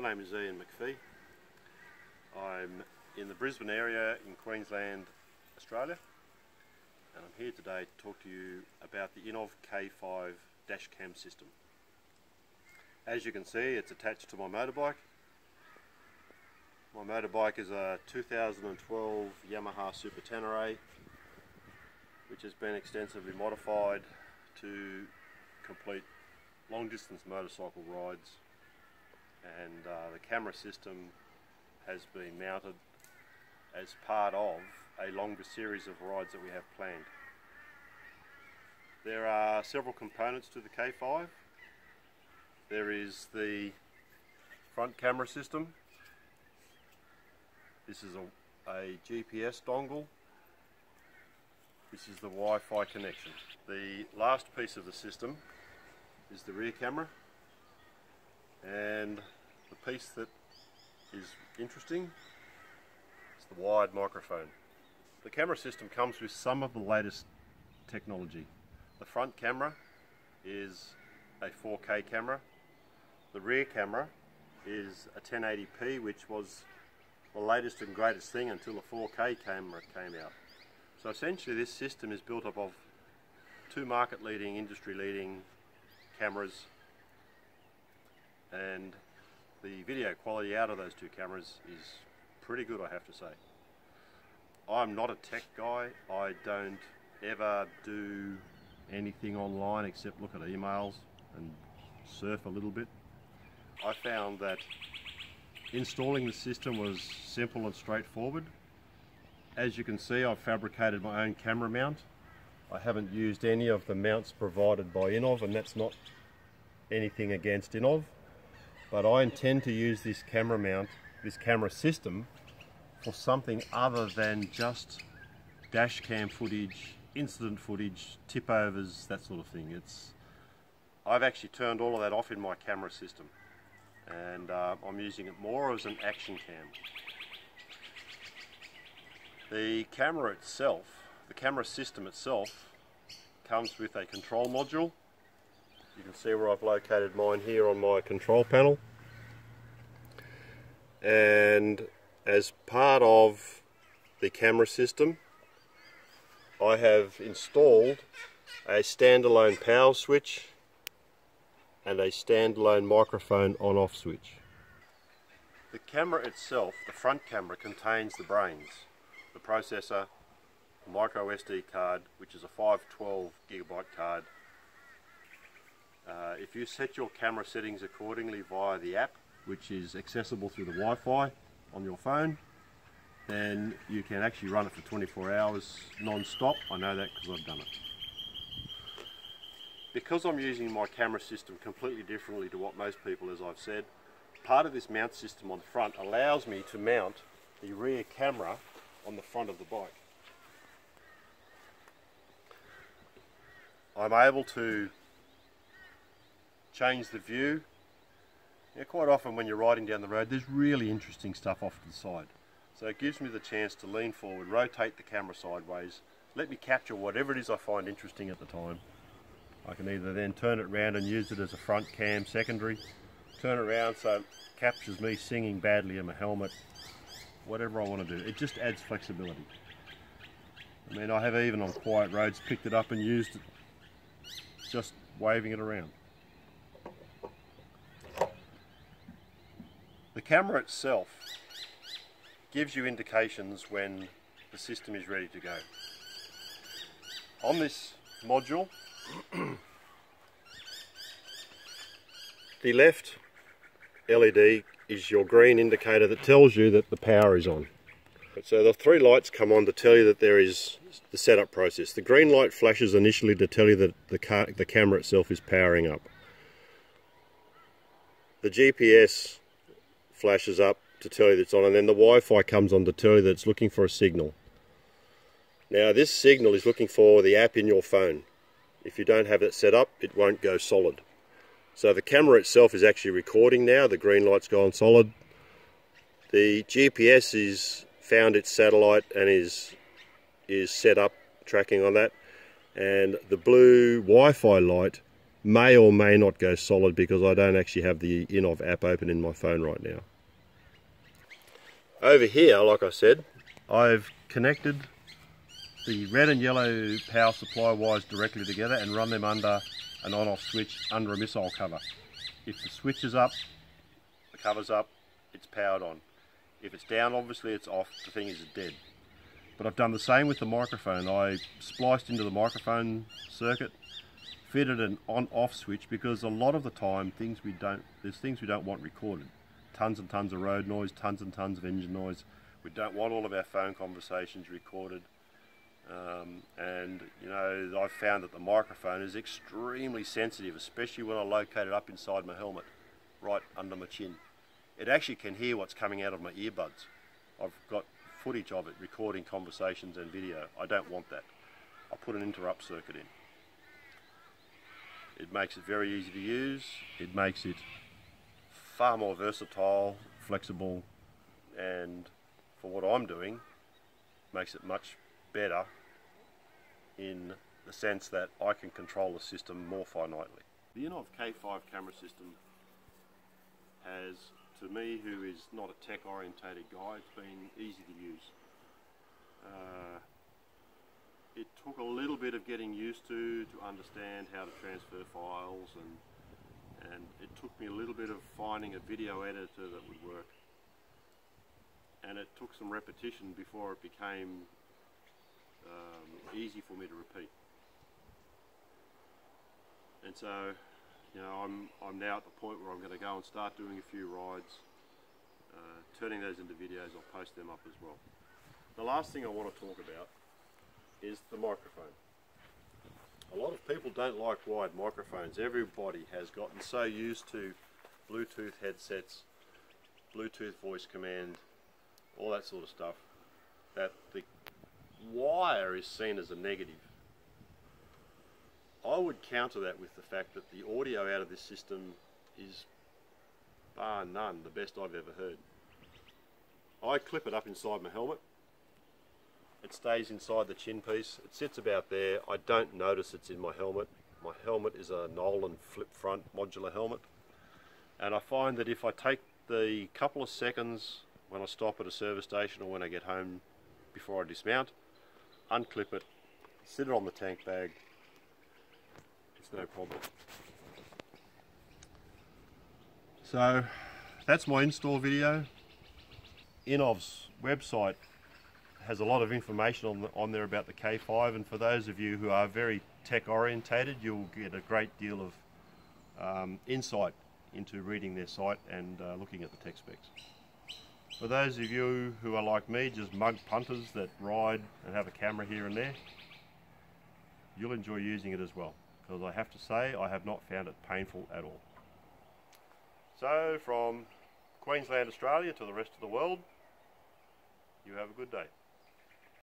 My name is Ian McPhee. I'm in the Brisbane area in Queensland, Australia, and I'm here today to talk to you about the Innovv K5 dash cam system. As you can see, it's attached to my motorbike. My motorbike is a 2012 Yamaha Super Tenere, which has been extensively modified to complete long distance motorcycle rides and uh, the camera system has been mounted as part of a longer series of rides that we have planned. There are several components to the K5. There is the front camera system. This is a, a GPS dongle. This is the Wi-Fi connection. The last piece of the system is the rear camera and the piece that is interesting is the wired microphone. The camera system comes with some of the latest technology. The front camera is a 4K camera. The rear camera is a 1080p which was the latest and greatest thing until the 4K camera came out. So essentially this system is built up of two market leading, industry leading cameras and the video quality out of those two cameras is pretty good I have to say. I'm not a tech guy, I don't ever do anything online except look at emails and surf a little bit. I found that installing the system was simple and straightforward. As you can see I've fabricated my own camera mount. I haven't used any of the mounts provided by Innovv and that's not anything against Innovv but I intend to use this camera mount, this camera system for something other than just dash cam footage, incident footage, tip overs, that sort of thing. It's I've actually turned all of that off in my camera system and uh, I'm using it more as an action cam. The camera itself, the camera system itself comes with a control module you can see where I've located mine here on my control panel. And as part of the camera system, I have installed a standalone power switch and a standalone microphone on off switch. The camera itself, the front camera, contains the brains, the processor, a micro SD card, which is a 512 gigabyte card, uh, if you set your camera settings accordingly via the app, which is accessible through the Wi-Fi on your phone, then you can actually run it for 24 hours non-stop. I know that because I've done it. Because I'm using my camera system completely differently to what most people, as I've said, part of this mount system on the front allows me to mount the rear camera on the front of the bike. I'm able to change the view. Yeah, quite often when you're riding down the road, there's really interesting stuff off to the side. So it gives me the chance to lean forward, rotate the camera sideways, let me capture whatever it is I find interesting at the time. I can either then turn it around and use it as a front cam secondary, turn it around so it captures me singing badly in my helmet, whatever I want to do. It just adds flexibility. I mean, I have even on quiet roads picked it up and used it just waving it around. The camera itself gives you indications when the system is ready to go. On this module, the left LED is your green indicator that tells you that the power is on. So the three lights come on to tell you that there is the setup process. The green light flashes initially to tell you that the, car, the camera itself is powering up. The GPS flashes up to tell you that it's on and then the Wi-Fi comes on to tell you that it's looking for a signal. Now this signal is looking for the app in your phone. If you don't have it set up it won't go solid. So the camera itself is actually recording now, the green light's gone solid. The GPS is found its satellite and is is set up tracking on that and the blue Wi-Fi light may or may not go solid because I don't actually have the Innovv app open in my phone right now. Over here, like I said, I've connected the red and yellow power supply wires directly together and run them under an on-off switch under a missile cover. If the switch is up, the cover's up, it's powered on. If it's down, obviously it's off, the thing is dead. But I've done the same with the microphone. I spliced into the microphone circuit, fitted an on-off switch because a lot of the time things we don't, there's things we don't want recorded. Tons and tons of road noise, tons and tons of engine noise. We don't want all of our phone conversations recorded. Um, and you know, I've found that the microphone is extremely sensitive, especially when I locate it up inside my helmet, right under my chin. It actually can hear what's coming out of my earbuds. I've got footage of it recording conversations and video. I don't want that. I put an interrupt circuit in. It makes it very easy to use. It makes it far more versatile, flexible, and for what I'm doing, makes it much better in the sense that I can control the system more finitely. The Innovv K5 camera system has to me, who is not a tech orientated guy, it's been easy to use. Uh, it took a little bit of getting used to to understand how to transfer files and and it took me a little bit of finding a video editor that would work. And it took some repetition before it became um, easy for me to repeat. And so you know, I'm, I'm now at the point where I'm going to go and start doing a few rides, uh, turning those into videos, I'll post them up as well. The last thing I want to talk about is the microphone. A lot of people don't like wired microphones. Everybody has gotten so used to Bluetooth headsets, Bluetooth voice command, all that sort of stuff, that the wire is seen as a negative. I would counter that with the fact that the audio out of this system is bar none the best I've ever heard. I clip it up inside my helmet. It stays inside the chin piece. It sits about there. I don't notice it's in my helmet. My helmet is a Nolan flip front modular helmet. And I find that if I take the couple of seconds when I stop at a service station or when I get home before I dismount, unclip it, sit it on the tank bag, it's no problem. So that's my install video. Innovv's website has a lot of information on, the, on there about the K5 and for those of you who are very tech orientated you'll get a great deal of um, insight into reading their site and uh, looking at the tech specs. For those of you who are like me, just mug punters that ride and have a camera here and there, you'll enjoy using it as well because I have to say I have not found it painful at all. So from Queensland, Australia to the rest of the world, you have a good day.